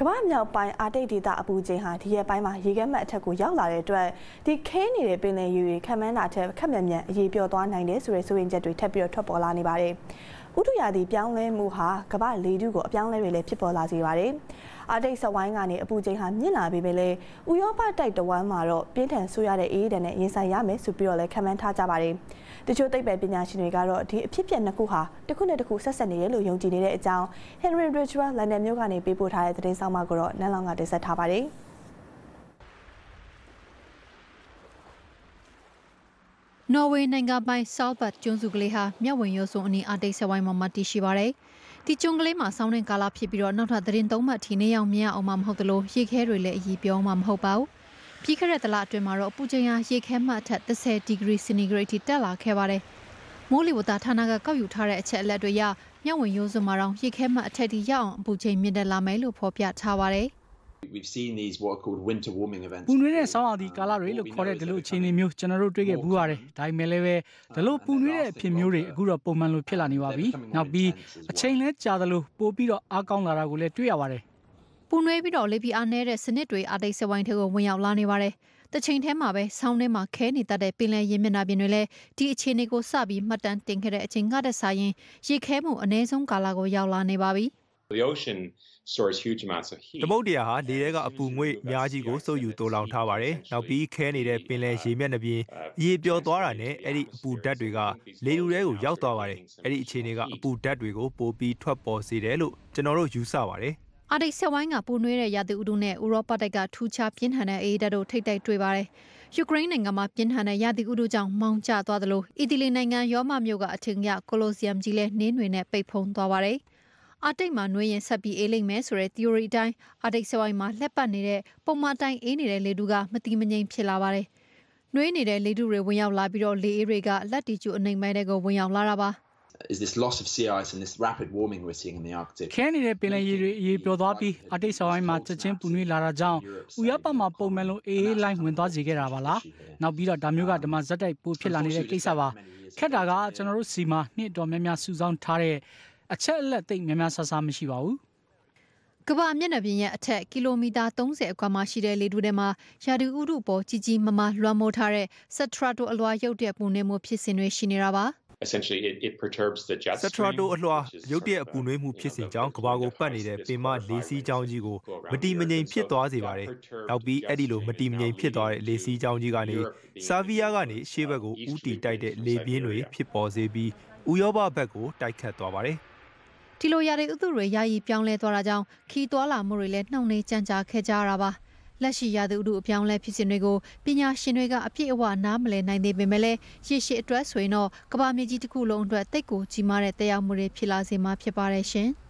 ကမ္ဘာမြောက်ပိုင်းအာတိတ်ဒေသအပူချိန်ဟာဒီရက်ပိုင်းမှာရေခဲမှတ်အထက်ကိုရောက်လာတဲ့အတွက်ဒီခဲနေတဲ့ပင်လယ်ရေတွေခံမှန်းတာထက်ခက်မြန်မြန်အရေးပြောသွားနိုင်တယ်ဆိုတဲ့ဆိုရင်ချက်တွေထပ်ပြီးတော့ထွက်ပေါ်လာနေပါတယ်။ ဥတုရာသီပြောင်းလဲမှုဟာကမ္ဘာလေထုကိုအပြောင်းလဲတွေလည်းဖြစ်ပေါ်လာစေပါတယ်။အာတိတ်စဝိုင်းကနေအပူချိန်ဟာမြင့်လာပြီးပဲလေဥရောပတိုက်တဝမ်းမှာတော့ပြင်းထန်ဆိုးရတဲ့အေးဒဏ်နဲ့ရင်ဆိုင်ရမယ်ဆိုပြီးတော့လည်းခံမှန်းထားကြပါတယ်။တချို့သိပ္ပံပညာရှင်တွေကတော့ဒီအဖြစ်အပျက်နှစ်ခုဟာတစ်ခုနဲ့တစ်ခုဆက်ဆက်နေတယ်လို့ယုံကြည်နေတဲ့အကြောင်း Henry Ridgwell လန်ဒန်မြို့ကနေပေးပို့ထားတဲ့သတင်းဆောင်မကိုတော့နန်းလောင်ကတင်ဆက်ထားပါတယ်။ နော်ဝေနိုင်ငံပိုင်ဆောက်ဘတ်ကျွန်းစုကလေးဟာမြက်ဝင်ရိုးစုံအနီးအတိတ်ဆက်ဝိုင်းမှာမတည်ရှိပါတယ်။ဒီကျွန်းကလေးမှာဆောင်းတဲ့ကာလဖြစ်ပြီးတော့နောက်ထပ်သတင်းသုံးမှတ်ထီနေအောင်မြင်အောင်မှမဟုတ်သလိုရေခဲတွေလည်းအကြီးပြောမှမဟုတ်ပါဘူးပြီးခဲ့တဲ့တလအတွင်းမှာတော့အပူချိန်ဟာရေခဲမှတ်အထက်30ဒီဂရီစင်တီဂရိတ်ထိတက်လာခဲ့ပါတယ်။မိုးလေဝသဌာနကကောက်ယူထားတဲ့အချက်အလက်တွေအရမြဝင်ရိုးစုံမှာတော့ရေခဲမှတ်အထက်ထိရောက်အောင်အပူချိန်မြင့်တက်လာမယ်လို့ဖော်ပြထားပါတယ်။ We've seen these what are called winter warming events. ပူနွေးတဲ့ဆောင်းရာသီကာလတွေလို့ခေါ်တဲ့ဒီလိုအခြေအနေမျိုးကျွန်တော်တို့တွေ့ခဲ့ဘူးပါတယ်။ဒါပေမဲ့လည်းပဲဒီလိုပူနွေးတဲ့အဖြစ်မျိုးတွေအခုတော့ပုံမှန်လိုဖြစ်လာနေပါပြီ။နောက်ပြီးအချိန်လဲကြာသလိုပိုပြီးတော့အားကောင်းလာတာကိုလည်းတွေ့ရပါတယ်။ပူနွေးပြီးတော့လေပြအားနည်းတဲ့စနစ်တွေအတိတ်စဝိုင်းထဲကိုဝင်ရောက်လာနေပါတယ်။တချိန်ထဲမှာပဲဆောင်းထဲမှာခဲနေတတ်တဲ့ပင်လယ်ရေမျက်နှာပြင်တွေလည်းဒီအခြေအနေကိုစပြီးမှတ်တမ်းတင်ခဲ့တဲ့အချိန်ကတည်းကဆိုရင်ရေခဲမှုအနည်းဆုံးကာလကိုရောက်လာနေပါပြီ။ The ocean stores huge amounts of heat. သမုတ်တရားဟာလေထဲကအပူငွေ့အများကြီးကိုစုပ်ယူတိုးလောင်ထားပါတယ်။နောက်ပြီးခဲနေတဲ့ပင်လယ်ရေမျက်နှာပြင်ရေပျော်သွားတာနဲ့အဲ့ဒီအပူဓာတ်တွေကလေလူထဲကိုရောက်သွားပါတယ်။အဲ့ဒီအခြေအနေကအပူဓာတ်တွေကိုပိုပြီးထွက်ပေါ်စေတယ်လို့ကျွန်တော်တို့ယူဆပါတယ်။အာတိတ်ဆက်ဝိုင်းကပူနွေးတဲ့ရာသီဥတုနဲ့ဥရောပတိုက်ကထူးခြားပြင်းထန်တဲ့အေးဓာတ်တို့ထိတ်တိုက်တွေ့ပါတယ်။ယူကရိန်းနိုင်ငံမှာပြင်းထန်တဲ့ရာသီဥတုကြောင့်မောင်းကျသွားသလိုအီတလီနိုင်ငံရောမမြို့ကအထင်ကကိုလိုဆီယမ်ကြီးလည်းနင်းတွေနဲ့ပိတ်ဖုံးသွားပါတယ်။ အာတိတ်မှာနှွေးရင်ဆက်ပြီးအေးလိမ့်မယ်ဆိုတဲ့ theory အတိုင်းအာတိတ်ဆက်ဝိုင်းမှာလှက်ပတ်နေတဲ့ပုံမှန်တိုင်းအေးနေတဲ့လေထုကမတိမငိမ်ဖြစ်လာပါတယ်။နှွေးနေတဲ့လေထုတွေဝင်ရောက်လာပြီးတော့လေအေးတွေကလက်တီကျူအနှိမ်ပိုင်းတွေကိုဝင်ရောက်လာတာပါ။ is this loss of sea ice and this rapid warming we're seeing in the Arctic. ခဲနေတဲ့ပင်လယ်ရေတွေအေးပျော်သွားပြီးအာတိတ်ဆောင်းပိုင်းမှာချက်ချင်းပူနွေးလာတာကြောင့်ဥရောပမှာပုံမှန်လိုအေးလိုင်းဝင်သွားစေခဲ့တာပါလား။နောက်ပြီးတော့ဒါမျိုးကဓမ္မဇက်တိုက်ပိုဖြစ်လာနေတဲ့ကိစ္စပါ။ခက်တာကကျွန်တော်တို့စီမှာနှစ်တော်များများစုဆောင်းထားတဲ့ အချက်အလက်သိပ်များများဆဆမရှိပါဘူး။ကဘာမျက်နှာပြင်ရဲ့အထက်ကီလိုမီတာ30အကွာမှာရှိတဲ့လေထုထဲမှာရာသီဥတုပေါ်ကြီးကြီးမားမားလွှမ်းမိုးထားတဲ့စထရာတိုအလွှာရုပ်တဲ့ပူနေမှုဖြစ်စဉ်တွေရှိနေတာပါ။ essentially it, it perturbs the jet stream စထရာတိုအလွှာရုပ်တရက်အပူနွေးမှုဖြစ်စဉ်ကြောင့်ကဘာကိုပတ်နေတဲ့ပင်မလေးစီးကြောင်းကြီးကိုမတီမငိမ်ဖြစ်သွားစေပါတယ်။နောက်ပြီးအဲ့ဒီလိုမတီမငိမ်ဖြစ်သွားတဲ့လေးစီးကြောင်းကြီးကနေဆာဗီးယားကနေရှေ့ဘက်ကိုဥတီတိုက်တဲ့လေပြင်းတွေဖြစ်ပေါ်စေပြီးဥရောပဘက်ကိုတိုက်ခတ်သွားပါတယ်။ ဒီလိုရတဲ့ဥတုတွေယာယီပြောင်းလဲသွားတာကြောင့်ခီးသွွာလာမှုတွေလည်းနှောင့်နှေးကြမ်းကြာခဲ့ကြရတာပါ။လက်ရှိရာသီဥတုအပြောင်းလဲဖြစ်စဉ်တွေကိုပညာရှင်တွေကအပြည့်အဝနားမလည်နိုင်သေးပေမဲ့လည်းရရှိအတွက်ဆိုရင်တော့ကမ္ဘာမြေကြီးတစ်ခုလုံးအတွက်တိတ်ကိုကြီးမားတဲ့တရားမှုတွေဖြစ်လာစေမှာဖြစ်ပါတယ်ရှင်။